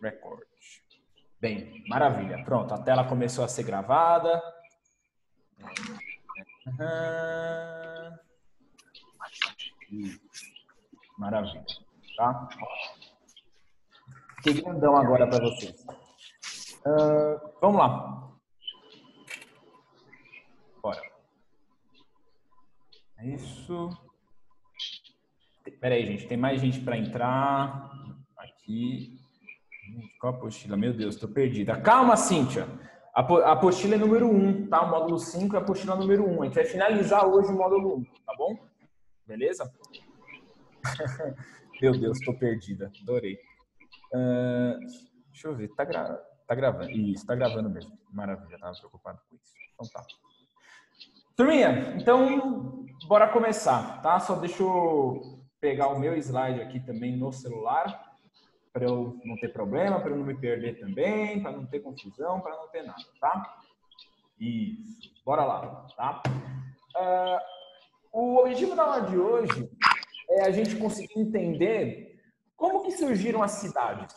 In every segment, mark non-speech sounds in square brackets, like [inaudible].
Record. Bem, maravilha. Pronto, a tela começou a ser gravada. Uhum. Maravilha. Tá? Fiquei grandão agora para vocês. Uh, vamos lá. Bora. É isso. Espera aí, gente. Tem mais gente para entrar. Aqui. Qual a apostila? Meu Deus, estou perdida. Calma, Cíntia. A apostila é número 1, um, tá? O módulo 5 é a apostila número 1. Um. A gente vai finalizar hoje o módulo 1, um, tá bom? Beleza? [laughs] Meu Deus, estou perdida. Adorei. Uh, deixa eu ver. Tá, gra... tá gravando. Isso, tá gravando mesmo. Maravilha, tava preocupado com isso. Então tá. Turminha, então bora começar, tá? Só deixa eu pegar o meu slide aqui também no celular para eu não ter problema, para eu não me perder também, para não ter confusão, para não ter nada, tá? Isso. Bora lá, tá? Uh, o objetivo da aula de hoje é a gente conseguir entender como que surgiram as cidades.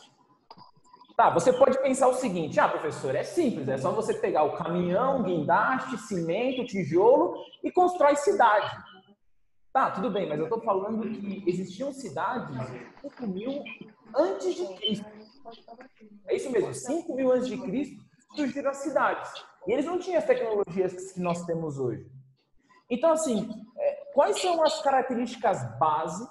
Tá, você pode pensar o seguinte, ah, professor, é simples, é só você pegar o caminhão, guindaste, cimento, tijolo e constrói cidade. Tá, tudo bem, mas eu estou falando que existiam cidades 5 mil antes de Cristo. É isso mesmo, 5 mil antes de Cristo surgiram as cidades. E eles não tinham as tecnologias que nós temos hoje. Então, assim, é, quais são as características base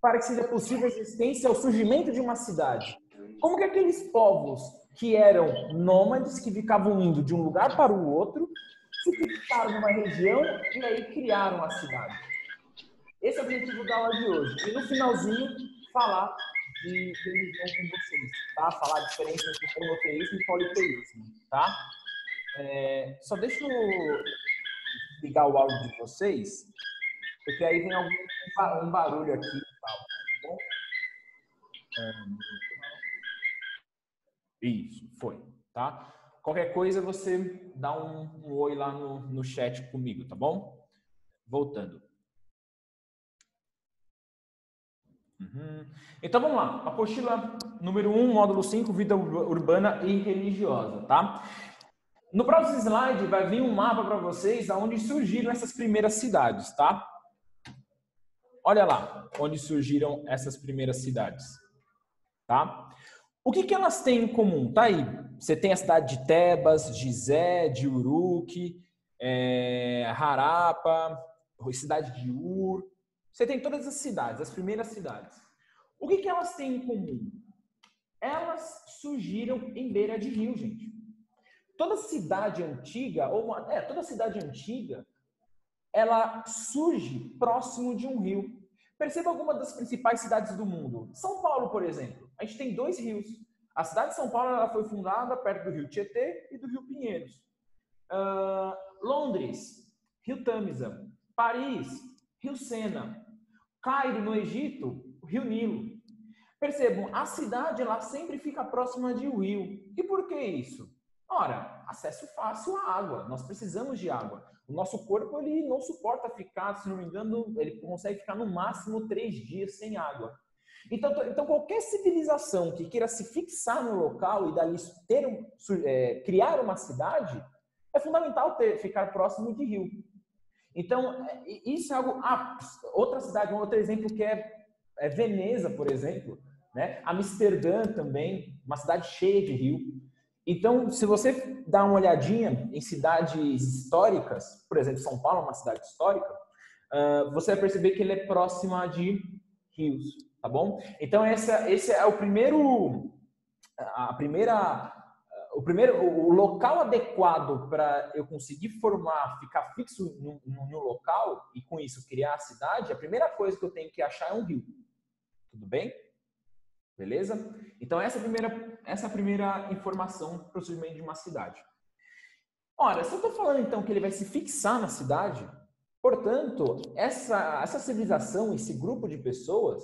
para que seja possível a existência ou surgimento de uma cidade? Como que aqueles povos que eram nômades, que ficavam indo de um lugar para o outro, se fixaram numa região e aí criaram a cidade? Esse é o objetivo da aula de hoje. E no finalzinho, falar de religião com vocês, tá? Falar a diferença entre monoteísmo e politeísmo, tá? É, só deixa eu ligar o áudio de vocês, porque aí vem algum um barulho aqui e tal, tá bom? Isso, foi, tá? Qualquer coisa você dá um, um oi lá no, no chat comigo, tá bom? Voltando. Uhum. Então vamos lá. Apostila número 1, um, módulo 5, vida urbana e religiosa, tá? No próximo slide vai vir um mapa para vocês aonde surgiram essas primeiras cidades, tá? Olha lá, onde surgiram essas primeiras cidades, tá? O que, que elas têm em comum? Tá aí. Você tem a cidade de Tebas, Gizé, de Uruk, é, Harapa, cidade de Ur, você tem todas as cidades, as primeiras cidades. O que, que elas têm em comum? Elas surgiram em beira de rio, gente. Toda cidade antiga, ou uma, é, toda cidade antiga, ela surge próximo de um rio. Perceba alguma das principais cidades do mundo. São Paulo, por exemplo. A gente tem dois rios. A cidade de São Paulo ela foi fundada perto do rio Tietê e do rio Pinheiros. Uh, Londres, rio Tamisa. Paris, rio Sena. Cairo, no Egito, o rio Nilo. Percebam, a cidade lá sempre fica próxima de um rio. E por que isso? Ora, acesso fácil à água. Nós precisamos de água. O nosso corpo ele não suporta ficar, se não me engano, ele consegue ficar no máximo três dias sem água. Então, então qualquer civilização que queira se fixar no local e dali ter, é, criar uma cidade, é fundamental ter, ficar próximo de rio. Então, é, isso é algo. Ah, outra cidade, um outro exemplo que é, é Veneza, por exemplo. Né? Amsterdã também, uma cidade cheia de rio. Então, se você dá uma olhadinha em cidades históricas, por exemplo, São Paulo é uma cidade histórica, uh, você vai perceber que ele é próxima de rios, tá bom? Então, essa, esse é o primeiro, a primeira o primeiro, o local adequado para eu conseguir formar, ficar fixo no, no, no, local e com isso criar a cidade, a primeira coisa que eu tenho que achar é um rio. Tudo bem? Beleza? Então essa é a primeira, essa é a primeira informação para o surgimento de uma cidade. Ora, se eu estou falando então que ele vai se fixar na cidade, portanto, essa, essa civilização, esse grupo de pessoas,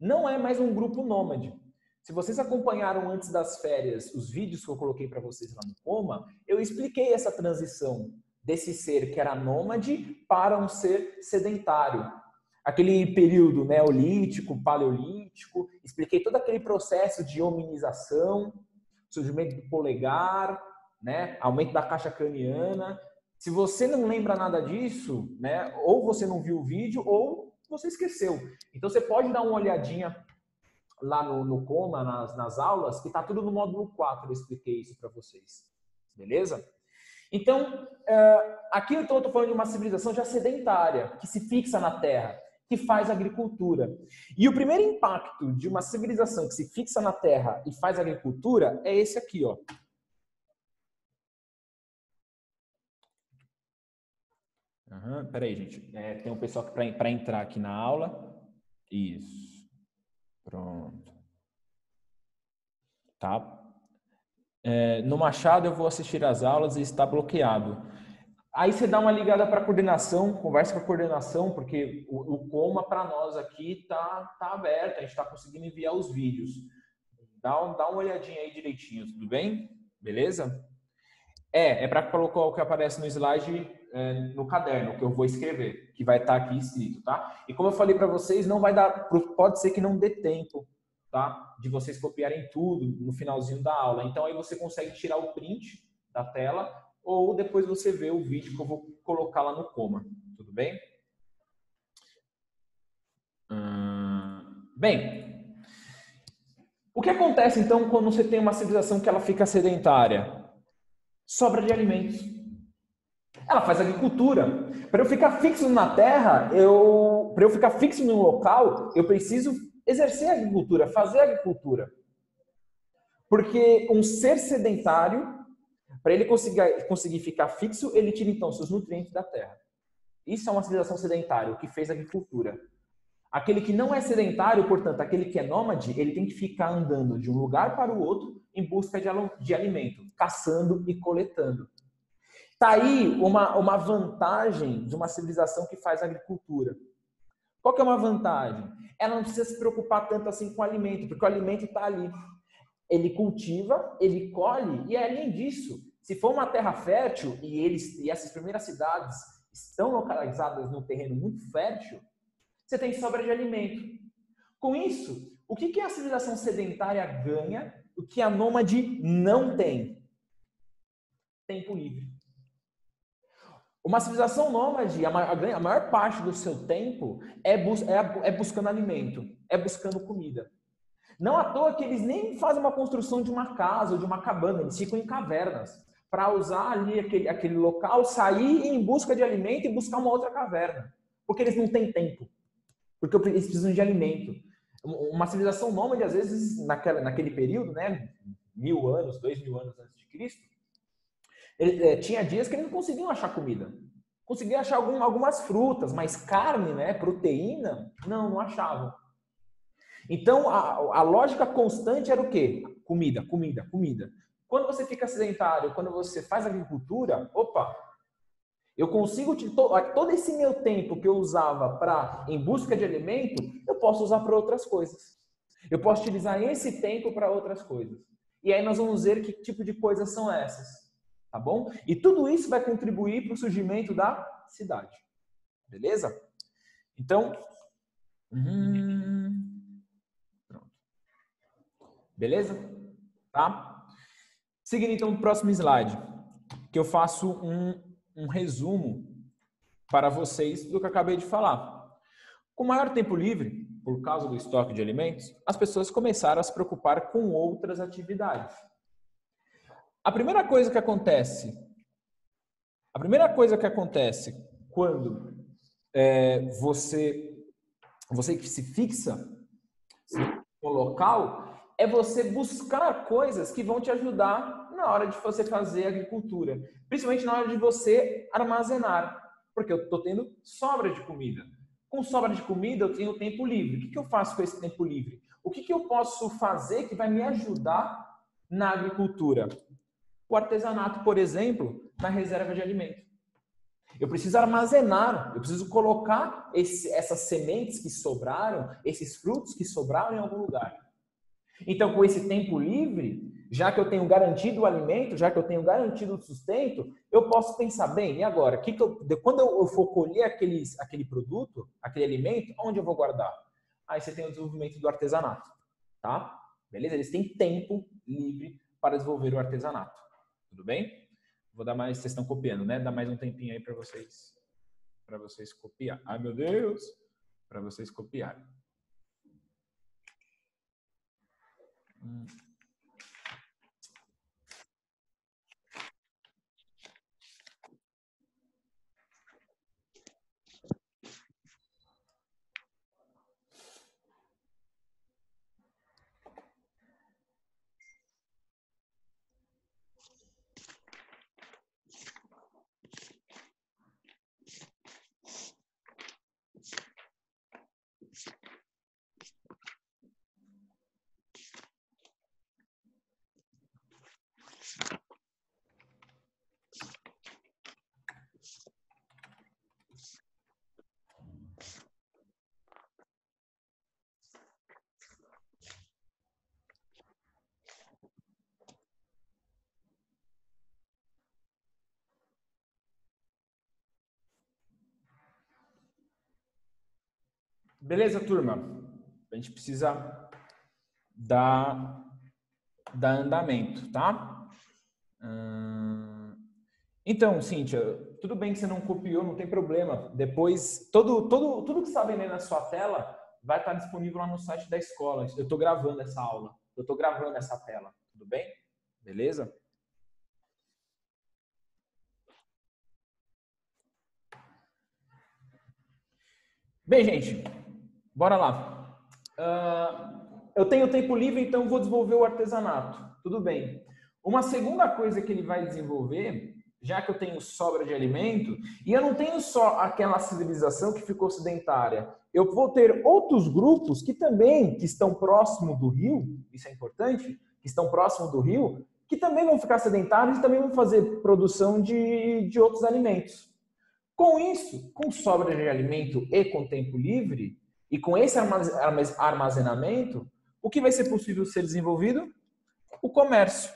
não é mais um grupo nômade se vocês acompanharam antes das férias os vídeos que eu coloquei para vocês lá no Coma, eu expliquei essa transição desse ser que era nômade para um ser sedentário. aquele período neolítico, paleolítico, expliquei todo aquele processo de hominização, surgimento do polegar, né, aumento da caixa craniana. Se você não lembra nada disso, né, ou você não viu o vídeo ou você esqueceu. Então você pode dar uma olhadinha lá no, no Coma, nas, nas aulas, que está tudo no módulo 4, eu expliquei isso para vocês. Beleza? Então, uh, aqui eu estou falando de uma civilização já sedentária, que se fixa na Terra, que faz agricultura. E o primeiro impacto de uma civilização que se fixa na Terra e faz agricultura é esse aqui, ó. Uhum, peraí, gente. É, tem um pessoal para entrar aqui na aula. Isso. Pronto. Tá? É, no Machado eu vou assistir às aulas e está bloqueado. Aí você dá uma ligada para a coordenação, conversa com a coordenação, porque o, o Coma para nós aqui tá, tá aberto, a gente está conseguindo enviar os vídeos. Dá, dá uma olhadinha aí direitinho, tudo bem? Beleza? É, é para colocar o que aparece no slide é, no caderno, que eu vou escrever, que vai estar tá aqui escrito, tá? E como eu falei para vocês, não vai dar, pode ser que não dê tempo, tá? De vocês copiarem tudo no finalzinho da aula. Então aí você consegue tirar o print da tela ou depois você vê o vídeo que eu vou colocar lá no coma, tudo bem? Hum, bem, o que acontece então quando você tem uma civilização que ela fica sedentária? Sobra de alimentos. Ela faz agricultura. Para eu ficar fixo na terra, eu para eu ficar fixo num local, eu preciso exercer a agricultura, fazer a agricultura. Porque um ser sedentário, para ele conseguir, conseguir ficar fixo, ele tira então seus nutrientes da terra. Isso é uma civilização sedentária, o que fez a agricultura. Aquele que não é sedentário, portanto, aquele que é nômade, ele tem que ficar andando de um lugar para o outro em busca de, de alimento, caçando e coletando. Está aí uma, uma vantagem de uma civilização que faz agricultura. Qual que é uma vantagem? Ela não precisa se preocupar tanto assim com o alimento, porque o alimento está ali. Ele cultiva, ele colhe, e além disso, se for uma terra fértil e, eles, e essas primeiras cidades estão localizadas num terreno muito fértil, você tem sobra de alimento. Com isso, o que, que a civilização sedentária ganha, o que a nômade não tem? Tempo livre. Uma civilização nômade, a maior, a maior parte do seu tempo é, bus, é, é, buscando alimento, é buscando comida. Não à toa que eles nem fazem uma construção de uma casa ou de uma cabana, eles ficam em cavernas para usar ali aquele, aquele local, sair em busca de alimento e buscar uma outra caverna. Porque eles não têm tempo. Porque eles precisam de alimento. Uma civilização nômade, às vezes, naquela, naquele período, né, mil anos, dois mil anos antes de Cristo, ele, é, tinha dias que eles não conseguiam achar comida. Conseguiam achar algum, algumas frutas, mas carne, né, proteína, não, não achavam. Então, a, a lógica constante era o quê? Comida, comida, comida. Quando você fica sedentário, quando você faz agricultura, opa, eu consigo todo esse meu tempo que eu usava para em busca de alimento, eu posso usar para outras coisas. Eu posso utilizar esse tempo para outras coisas. E aí nós vamos ver que tipo de coisas são essas. Tá bom? E tudo isso vai contribuir para o surgimento da cidade. Beleza? Então. Hum, pronto. Beleza? Tá? Seguindo então o próximo slide, que eu faço um, um resumo para vocês do que eu acabei de falar. Com maior tempo livre, por causa do estoque de alimentos, as pessoas começaram a se preocupar com outras atividades. A primeira coisa que acontece, a primeira coisa que acontece quando é, você você se fixa no local é você buscar coisas que vão te ajudar na hora de você fazer agricultura, principalmente na hora de você armazenar, porque eu estou tendo sobra de comida. Com sobra de comida, eu tenho tempo livre. O que, que eu faço com esse tempo livre? O que, que eu posso fazer que vai me ajudar na agricultura? O artesanato, por exemplo, na reserva de alimento. Eu preciso armazenar, eu preciso colocar esse, essas sementes que sobraram, esses frutos que sobraram em algum lugar. Então, com esse tempo livre, já que eu tenho garantido o alimento, já que eu tenho garantido o sustento, eu posso pensar, bem, e agora? Que que eu, quando eu, for colher aqueles, aquele produto, aquele alimento, onde eu vou guardar? Aí você tem o desenvolvimento do artesanato, tá? Beleza? Eles têm tempo livre para desenvolver o artesanato. Tudo bem? Vou dar mais, vocês estão copiando, né? Dá mais um tempinho aí para vocês para vocês copiar. Ai, meu Deus! Para vocês copiarem. Hum. Beleza, turma? A gente precisa dar, dar andamento, tá? Então, Cíntia, tudo bem que você não copiou, não tem problema. Depois, todo, todo, tudo que está vendo na sua tela vai estar disponível lá no site da escola. Eu estou gravando essa aula. Eu estou gravando essa tela. Tudo bem? Beleza? Bem, gente, Bora lá. Uh, eu tenho tempo livre, então vou desenvolver o artesanato. Tudo bem. Uma segunda coisa que ele vai desenvolver, já que eu tenho sobra de alimento, e eu não tenho só aquela civilização que ficou sedentária, eu vou ter outros grupos que também que estão próximo do rio, isso é importante, que estão próximo do rio, que também vão ficar sedentários e também vão fazer produção de, de outros alimentos. Com isso, com sobra de alimento e com tempo livre, e com esse armazenamento, o que vai ser possível ser desenvolvido? O comércio.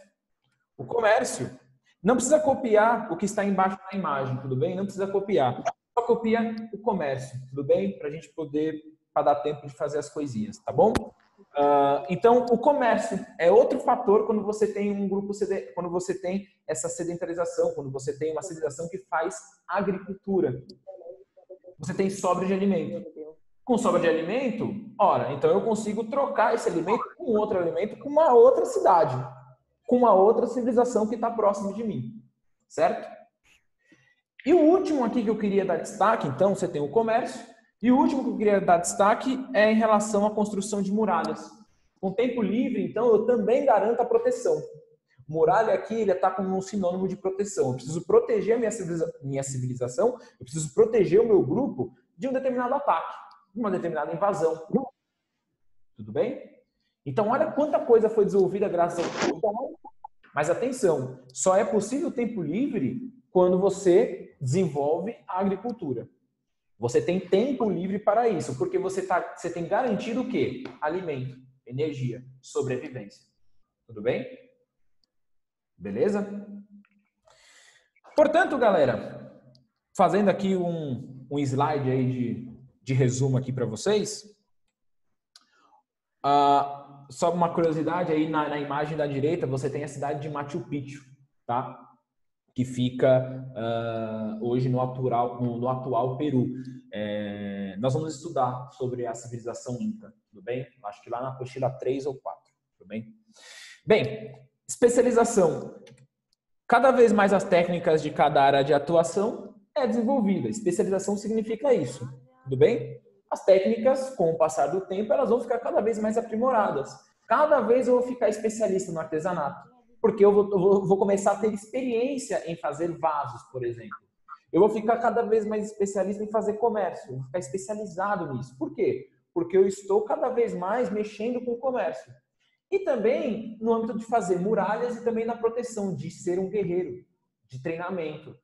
O comércio não precisa copiar o que está embaixo da imagem, tudo bem? Não precisa copiar. Só copia o comércio, tudo bem? Para a gente poder, para dar tempo de fazer as coisinhas, tá bom? Uh, então, o comércio é outro fator quando você tem um grupo, quando você tem essa sedentarização, quando você tem uma civilização que faz agricultura. Você tem sobra de alimento. Com sobra de alimento, ora, então eu consigo trocar esse alimento com outro alimento com uma outra cidade, com uma outra civilização que está próxima de mim, certo? E o último aqui que eu queria dar destaque, então, você tem o comércio, e o último que eu queria dar destaque é em relação à construção de muralhas. Com tempo livre, então, eu também garanto a proteção. Muralha aqui, ele está como um sinônimo de proteção. Eu preciso proteger a minha civilização, eu preciso proteger o meu grupo de um determinado ataque uma determinada invasão. Tudo bem? Então, olha quanta coisa foi desenvolvida graças ao tempo. Mas atenção, só é possível tempo livre quando você desenvolve a agricultura. Você tem tempo livre para isso, porque você, tá, você tem garantido o quê? Alimento, energia, sobrevivência. Tudo bem? Beleza? Portanto, galera, fazendo aqui um, um slide aí de de resumo aqui para vocês. Uh, só uma curiosidade aí na, na, imagem da direita você tem a cidade de Machu Picchu, tá? Que fica uh, hoje no atual, no, no atual Peru. É, nós vamos estudar sobre a civilização Inca, tudo bem? Acho que lá na apostila 3 ou 4, tudo bem? Bem, especialização. Cada vez mais as técnicas de cada área de atuação é desenvolvida. Especialização significa isso tudo bem? As técnicas, com o passar do tempo, elas vão ficar cada vez mais aprimoradas. Cada vez eu vou ficar especialista no artesanato, porque eu vou, eu vou começar a ter experiência em fazer vasos, por exemplo. Eu vou ficar cada vez mais especialista em fazer comércio, vou ficar especializado nisso. Por quê? Porque eu estou cada vez mais mexendo com o comércio. E também no âmbito de fazer muralhas e também na proteção, de ser um guerreiro, de treinamento.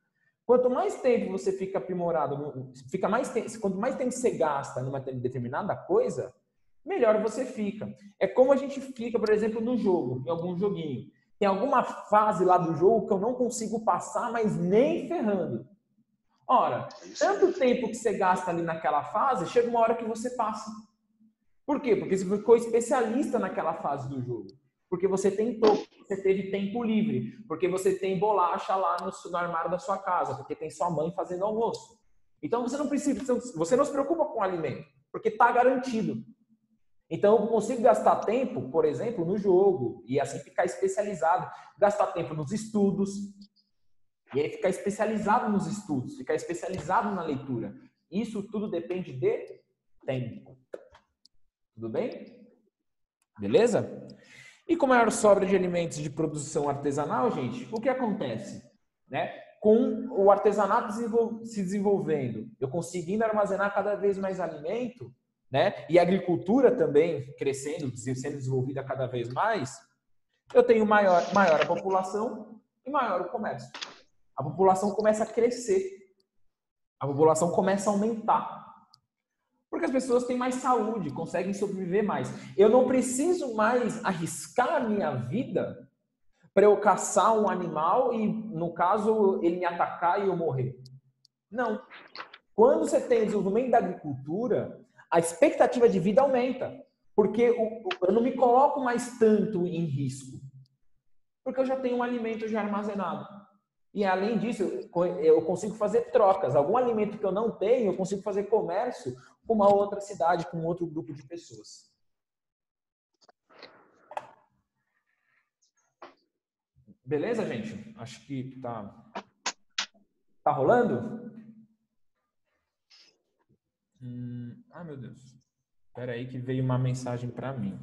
Quanto mais tempo você fica aprimorado, fica mais tempo, quanto mais tempo você gasta numa determinada coisa, melhor você fica. É como a gente fica, por exemplo, no jogo, em algum joguinho. Tem alguma fase lá do jogo que eu não consigo passar, mas nem ferrando. Ora, tanto tempo que você gasta ali naquela fase, chega uma hora que você passa. Por quê? Porque você ficou especialista naquela fase do jogo. Porque você tentou, você teve tempo livre, porque você tem bolacha lá no, no armário da sua casa, porque tem sua mãe fazendo almoço. Então você não precisa, você não se preocupa com o alimento, porque está garantido. Então eu consigo gastar tempo, por exemplo, no jogo e assim ficar especializado, gastar tempo nos estudos e aí ficar especializado nos estudos, ficar especializado na leitura. Isso tudo depende de tempo. Tudo bem? Beleza? E com maior sobra de alimentos de produção artesanal, gente, o que acontece? Né? Com o artesanato se desenvolvendo, eu conseguindo armazenar cada vez mais alimento, né? E a agricultura também crescendo, sendo desenvolvida cada vez mais, eu tenho maior, maior a população e maior o comércio. A população começa a crescer. A população começa a aumentar. Porque as pessoas têm mais saúde, conseguem sobreviver mais. Eu não preciso mais arriscar a minha vida para eu caçar um animal e, no caso, ele me atacar e eu morrer. Não. Quando você tem desenvolvimento da agricultura, a expectativa de vida aumenta. Porque eu não me coloco mais tanto em risco. Porque eu já tenho um alimento já armazenado. E além disso, eu consigo fazer trocas. Algum alimento que eu não tenho, eu consigo fazer comércio com uma outra cidade, com outro grupo de pessoas. Beleza, gente? Acho que tá tá rolando. Hum, ah, meu Deus. Espera aí que veio uma mensagem para mim.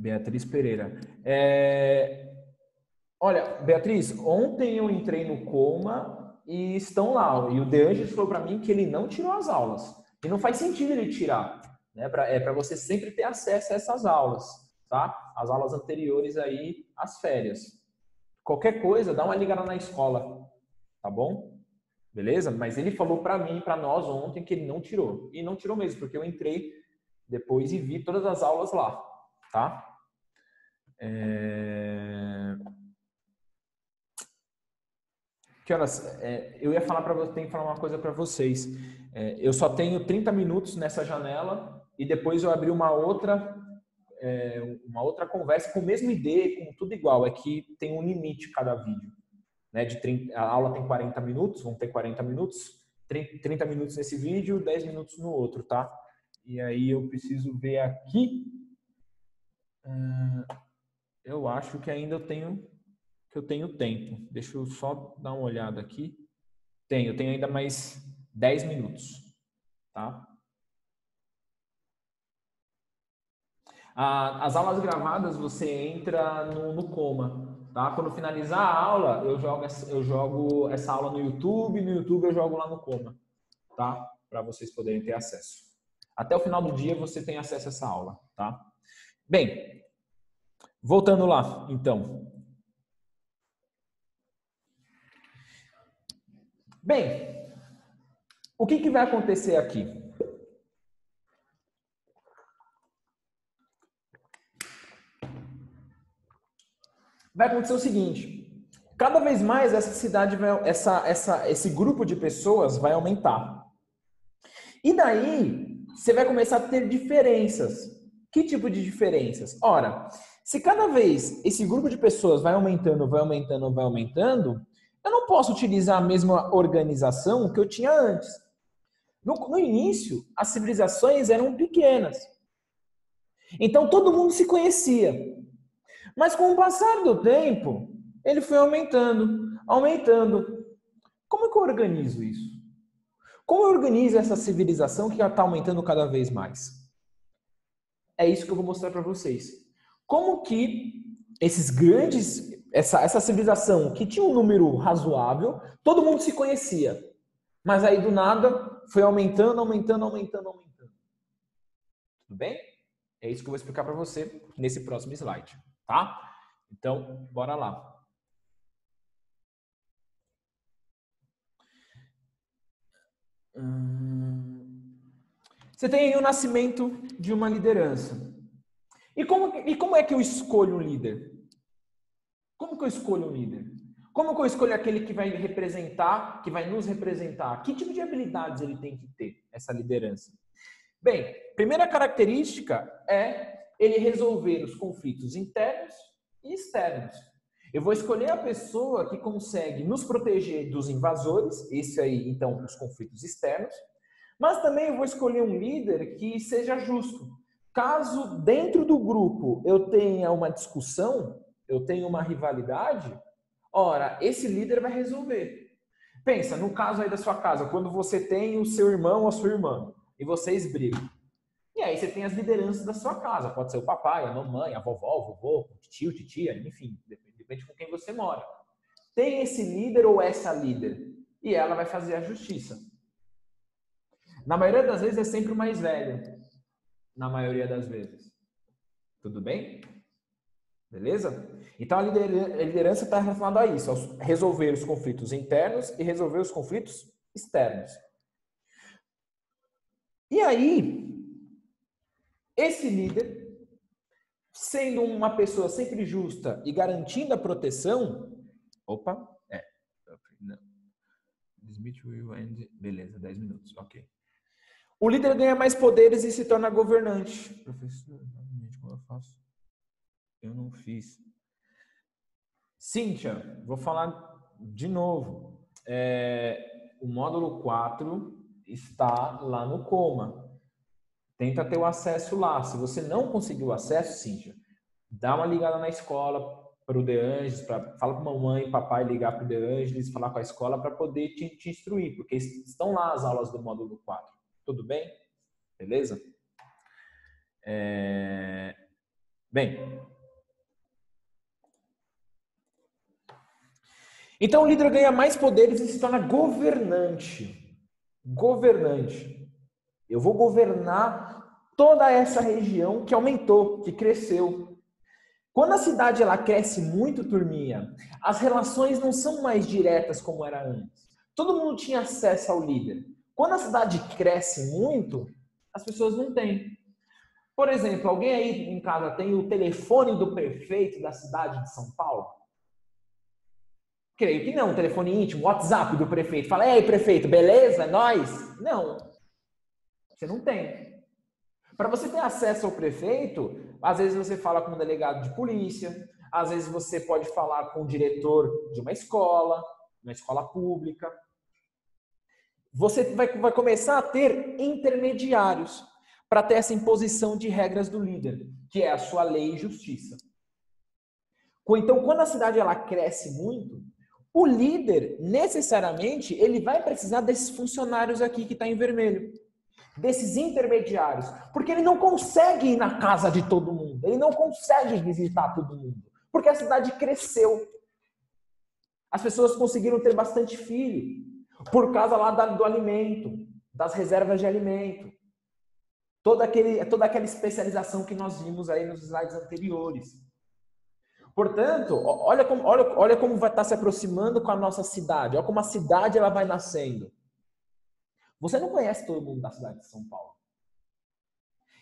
Beatriz Pereira. É, Olha, Beatriz, ontem eu entrei no Coma e estão lá. E o De Angelis falou para mim que ele não tirou as aulas. E não faz sentido ele tirar. Né? Pra, é para você sempre ter acesso a essas aulas, tá? As aulas anteriores aí, às férias. Qualquer coisa, dá uma ligada na escola, tá bom? Beleza? Mas ele falou para mim, para nós ontem, que ele não tirou. E não tirou mesmo, porque eu entrei depois e vi todas as aulas lá, tá? É... Que horas? É, eu ia falar para você, tem que falar uma coisa para vocês. É, eu só tenho 30 minutos nessa janela e depois eu abri uma outra é, uma outra conversa com o mesmo ID, com tudo igual. É que tem um limite cada vídeo. Né, de 30, a aula tem 40 minutos, vão ter 40 minutos, 30 minutos nesse vídeo, 10 minutos no outro, tá? E aí eu preciso ver aqui. Eu acho que ainda eu tenho que eu tenho tempo. Deixa eu só dar uma olhada aqui. Tenho, tenho ainda mais 10 minutos, tá? As aulas gravadas você entra no, no, coma, tá? Quando finalizar a aula, eu jogo, eu jogo essa aula no YouTube, no YouTube eu jogo lá no coma, tá? Para vocês poderem ter acesso. Até o final do dia você tem acesso a essa aula, tá? Bem, voltando lá, então. Bem, o que, que vai acontecer aqui? Vai acontecer o seguinte: cada vez mais essa cidade vai, essa, essa, esse grupo de pessoas vai aumentar. E daí você vai começar a ter diferenças. Que tipo de diferenças? Ora, se cada vez esse grupo de pessoas vai aumentando, vai aumentando, vai aumentando, eu não posso utilizar a mesma organização que eu tinha antes. No, no início, as civilizações eram pequenas. Então todo mundo se conhecia. Mas com o passar do tempo, ele foi aumentando, aumentando. Como que eu organizo isso? Como eu organizo essa civilização que está aumentando cada vez mais? É isso que eu vou mostrar para vocês. Como que esses grandes essa, essa civilização que tinha um número razoável, todo mundo se conhecia. Mas aí do nada foi aumentando, aumentando, aumentando, aumentando. Tudo bem? É isso que eu vou explicar para você nesse próximo slide, tá? Então, bora lá. Hum... Você tem aí o nascimento de uma liderança. E como, e como é que eu escolho um líder? Como que eu escolho um líder? Como que eu escolho aquele que vai representar, que vai nos representar? Que tipo de habilidades ele tem que ter, essa liderança? Bem, primeira característica é ele resolver os conflitos internos e externos. Eu vou escolher a pessoa que consegue nos proteger dos invasores, esse aí, então, os conflitos externos, mas também eu vou escolher um líder que seja justo. Caso dentro do grupo eu tenha uma discussão, eu tenha uma rivalidade, ora, esse líder vai resolver. Pensa, no caso aí da sua casa, quando você tem o seu irmão ou a sua irmã e vocês brigam. E aí você tem as lideranças da sua casa, pode ser o papai, a mamãe, a vovó, o vovô, o tio, titia, enfim, depende com quem você mora. Tem esse líder ou essa líder e ela vai fazer a justiça. Na maioria das vezes é sempre o mais velho. Na maioria das vezes. Tudo bem? Beleza? Então a liderança está relacionada a isso, a resolver os conflitos internos e resolver os conflitos externos. E aí, esse líder, sendo uma pessoa sempre justa e garantindo a proteção, opa, é, beleza, 10 minutos, ok. O líder ganha mais poderes e se torna governante. Professor, como eu faço? Eu não fiz. Cíntia, vou falar de novo. É, o módulo 4 está lá no Coma. Tenta ter o acesso lá. Se você não conseguiu acesso, Cíntia, dá uma ligada na escola para o De Angelis, pra, fala para mamãe e papai ligar para o De Angelis, falar com a escola para poder te, te instruir, porque estão lá as aulas do módulo 4. Tudo bem? Beleza? É... Bem. Então o líder ganha mais poderes e se torna governante. Governante. Eu vou governar toda essa região que aumentou, que cresceu. Quando a cidade ela cresce muito, turminha, as relações não são mais diretas como era antes. Todo mundo tinha acesso ao líder. Quando a cidade cresce muito, as pessoas não têm. Por exemplo, alguém aí em casa tem o telefone do prefeito da cidade de São Paulo? Creio que não, telefone íntimo, WhatsApp do prefeito. Fala, ei, prefeito, beleza? Nós? Não. Você não tem. Para você ter acesso ao prefeito, às vezes você fala com um delegado de polícia, às vezes você pode falar com o diretor de uma escola, uma escola pública, você vai, vai começar a ter intermediários para ter essa imposição de regras do líder, que é a sua lei e justiça. Então, quando a cidade ela cresce muito, o líder, necessariamente, ele vai precisar desses funcionários aqui que está em vermelho. Desses intermediários. Porque ele não consegue ir na casa de todo mundo. Ele não consegue visitar todo mundo. Porque a cidade cresceu. As pessoas conseguiram ter bastante filho. Por causa lá do alimento, das reservas de alimento. Toda, aquele, toda aquela especialização que nós vimos aí nos slides anteriores. Portanto, olha como, olha, olha como vai estar se aproximando com a nossa cidade. Olha como a cidade ela vai nascendo. Você não conhece todo mundo da cidade de São Paulo.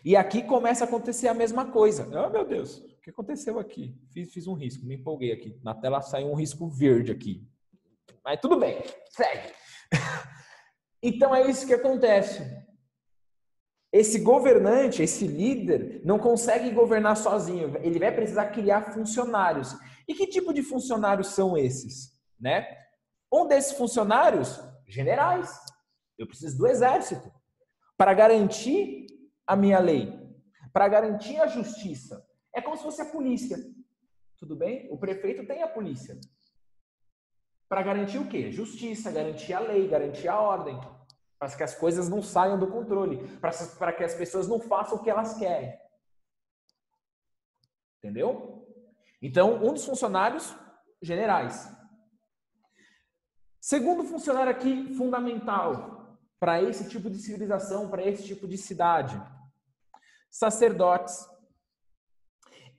E aqui começa a acontecer a mesma coisa. Oh, meu Deus, o que aconteceu aqui? Fiz, fiz um risco, me empolguei aqui. Na tela saiu um risco verde aqui. Mas tudo bem, segue. [laughs] então é isso que acontece. Esse governante, esse líder, não consegue governar sozinho. Ele vai precisar criar funcionários. E que tipo de funcionários são esses? Né? Um desses funcionários, generais. Eu preciso do exército para garantir a minha lei, para garantir a justiça. É como se fosse a polícia. Tudo bem? O prefeito tem a polícia. Para garantir o quê? Justiça, garantir a lei, garantir a ordem. Para que as coisas não saiam do controle. Para que as pessoas não façam o que elas querem. Entendeu? Então, um dos funcionários generais. Segundo funcionário aqui, fundamental para esse tipo de civilização, para esse tipo de cidade. Sacerdotes.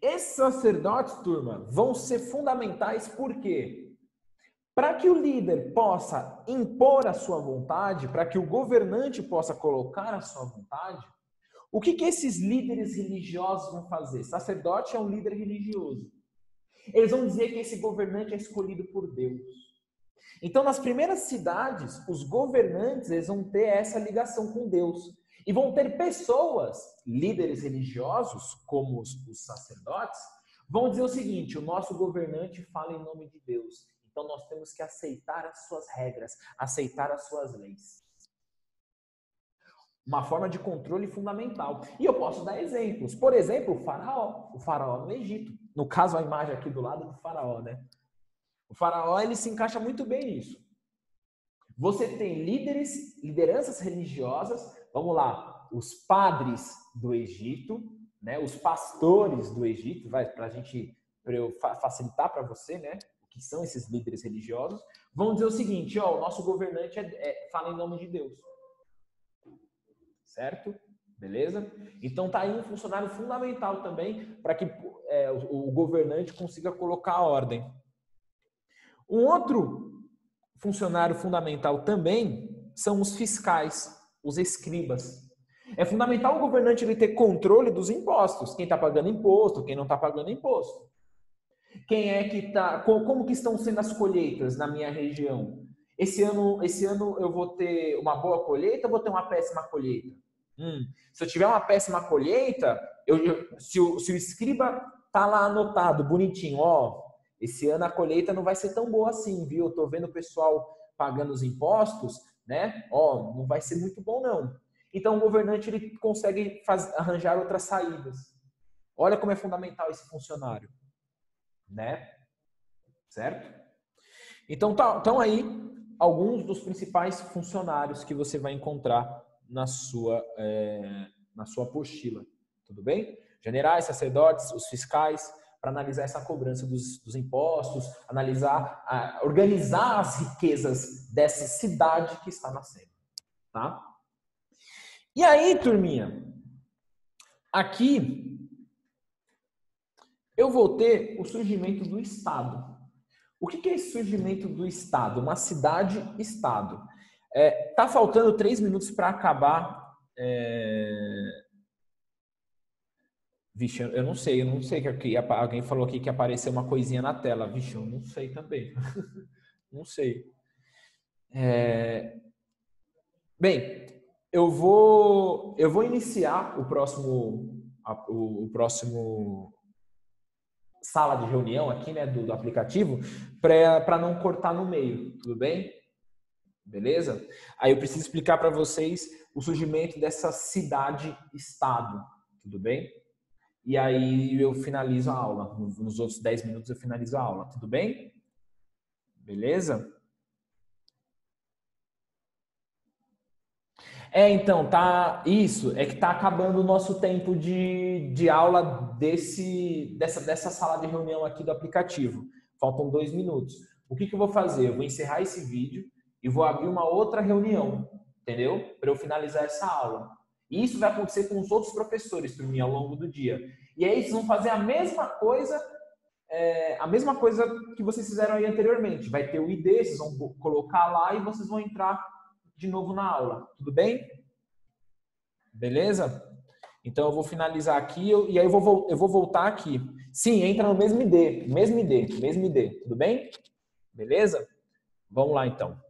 Esses sacerdotes, turma, vão ser fundamentais por quê? Para que o líder possa impor a sua vontade, para que o governante possa colocar a sua vontade, o que, que esses líderes religiosos vão fazer? Sacerdote é um líder religioso. Eles vão dizer que esse governante é escolhido por Deus. Então, nas primeiras cidades, os governantes eles vão ter essa ligação com Deus. E vão ter pessoas, líderes religiosos, como os, os sacerdotes, vão dizer o seguinte: o nosso governante fala em nome de Deus. Então, nós temos que aceitar as suas regras, aceitar as suas leis. Uma forma de controle fundamental. E eu posso dar exemplos. Por exemplo, o faraó. O faraó no Egito. No caso, a imagem aqui do lado do faraó, né? O faraó, ele se encaixa muito bem nisso. Você tem líderes, lideranças religiosas, vamos lá, os padres do Egito, né, os pastores do Egito, vai para a gente pra eu facilitar para você, né, que são esses líderes religiosos, vão dizer o seguinte, ó, o nosso governante é, é, fala em nome de Deus, certo? Beleza? Então tá aí um funcionário fundamental também para que é, o, o governante consiga colocar a ordem. Um outro funcionário fundamental também são os fiscais, os escribas. É fundamental o governante ele ter controle dos impostos, quem está pagando imposto, quem não está pagando imposto. Quem é que está, como que estão sendo as colheitas na minha região? Esse ano, esse ano eu vou ter uma boa colheita ou vou ter uma péssima colheita? Hum, se eu tiver uma péssima colheita, eu, eu, se, o, se o escriba tá lá anotado, bonitinho, ó, esse ano a colheita não vai ser tão boa assim, viu? Eu tô vendo o pessoal pagando os impostos, né? Ó, não vai ser muito bom não. Então o governante ele consegue faz, arranjar outras saídas. Olha como é fundamental esse funcionário, né? Certo? Então tá, então aí alguns dos principais funcionários que você vai encontrar na sua é, na sua apostila, tudo bem? Generais, sacerdotes, os fiscais, para analisar essa cobrança dos, dos impostos, analisar, a, organizar as riquezas dessa cidade que está nascendo, tá? E aí, turminha, aqui eu vou ter o surgimento do Estado. O que é esse surgimento do Estado? Uma cidade-estado. É, tá faltando três minutos para acabar é, Vixe, eu não sei, eu não sei que alguém falou aqui que apareceu uma coisinha na tela. Vixe, eu não sei também. [laughs] não sei. É... Bem, eu vou eu vou iniciar o próximo o, o próximo sala de reunião aqui, né, do, do aplicativo, para não cortar no meio, tudo bem? Beleza? Aí eu preciso explicar para vocês o surgimento dessa cidade-estado, tudo bem? e aí eu finalizo a aula. Nos outros 10 minutos eu finalizo a aula, tudo bem? Beleza? É, então, tá. Isso, é que tá acabando o nosso tempo de, de aula desse, dessa, dessa sala de reunião aqui do aplicativo. Faltam dois minutos. O que, que eu vou fazer? Eu vou encerrar esse vídeo e vou abrir uma outra reunião, entendeu? Para eu finalizar essa aula. E isso vai acontecer com os outros professores mim ao longo do dia. E aí vocês vão fazer a mesma coisa, é, a mesma coisa que vocês fizeram aí anteriormente. Vai ter o ID, vocês vão colocar lá e vocês vão entrar de novo na aula. Tudo bem? Beleza? Então eu vou finalizar aqui e aí eu vou, eu vou voltar aqui. Sim, entra no mesmo ID, mesmo ID, mesmo ID. Tudo bem? Beleza? Vamos lá então.